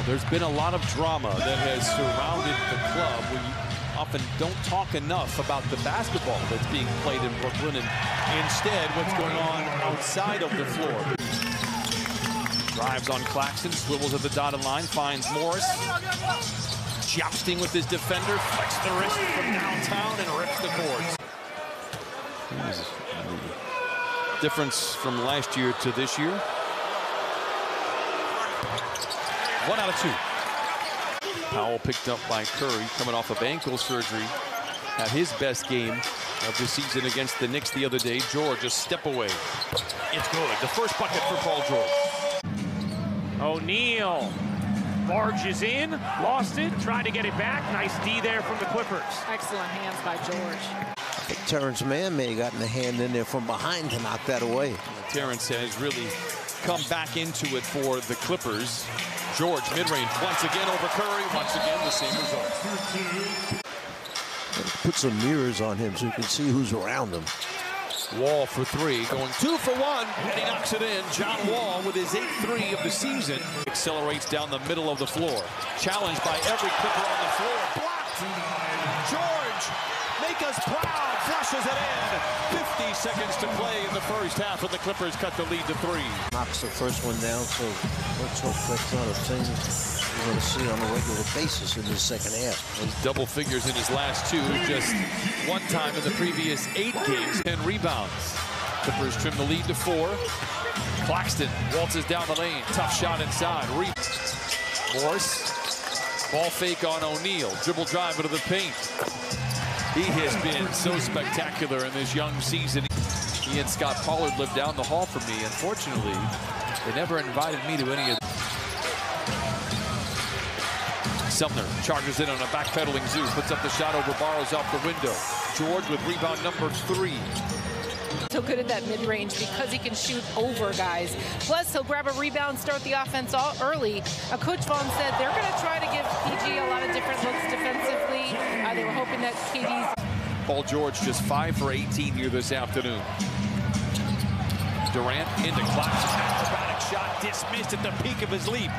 Well, there's been a lot of drama that has surrounded the club. We often don't talk enough about the basketball that's being played in Brooklyn and instead what's going on outside of the floor. Drives on Claxton, swivels at the dotted line, finds Morris. Jousting with his defender, flicks the wrist from downtown and rips the cords. Difference from last year to this year. One out of two. Powell picked up by Curry, coming off of ankle surgery. Had his best game of the season against the Knicks the other day. George, a step away. It's good. The first bucket for Paul George. O'Neale barges in, lost it, tried to get it back. Nice D there from the Clippers. Excellent hands by George. I think Terance Mann may have gotten a hand in there from behind to knock that away. Terrence has really come back into it for the Clippers. George mid-range once again over Curry. Once again the same result. Put some mirrors on him so you can see who's around him. Wall for three, going two for one, and he knocks it in. John Wall with his 8-3 of the season. Accelerates down the middle of the floor. Challenged by every Clipper on the floor. Blocked. George, make us proud. Flushes it in. 50 seconds to play in the first half, and the Clippers cut the lead to three. Knocks the first one down, so let's hope that's not a thing we're going to see on a regular basis in the second half. Double figures in his last two, just one time in the previous eight games, and rebounds. Clippers trim the lead to four. Claxton waltzes down the lane, tough shot inside. Re Morris, ball fake on O'Neale, dribble drive into the paint. He has been so spectacular in this young season. He and Scott Pollard lived down the hall from me. Unfortunately, they never invited me to any of Sumner charges in on a backpedaling Zoo, puts up the shot over Barrows off the window. George with rebound number three. So good at that mid-range because he can shoot over guys. Plus, he'll grab a rebound, start the offense all early. Uh, Coach Vaughn said they're going to try to give PG a lot of different looks defensively. Uh, they were hoping that KD's... Paul George just 5 for 18 here this afternoon. Durant into Claxton. Acrobatic shot dismissed at the peak of his leap.